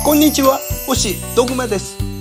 こんにちは。星ドグマです。